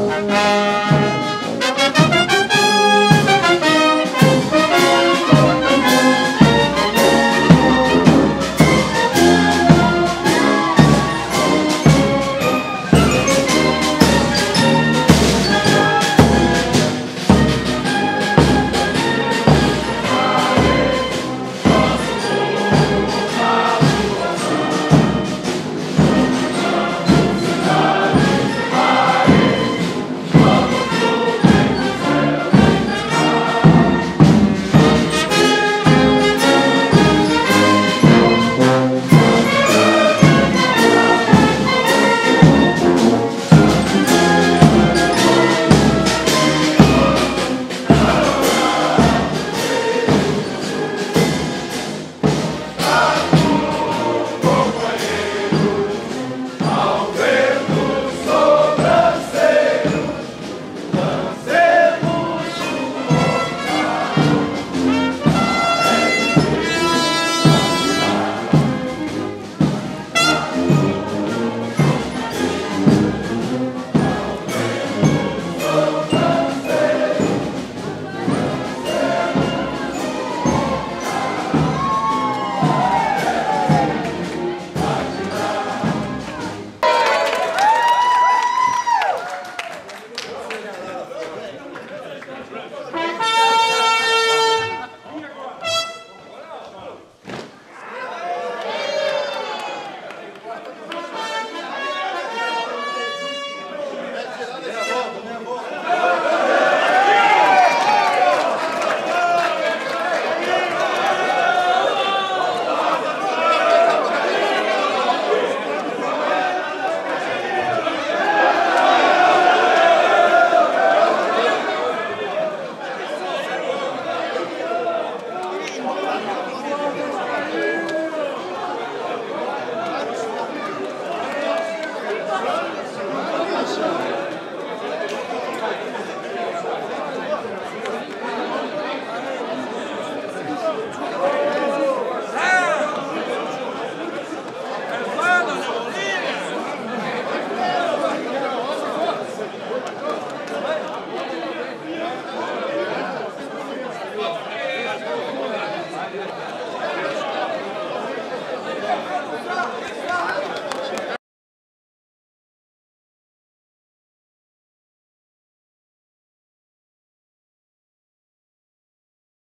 Música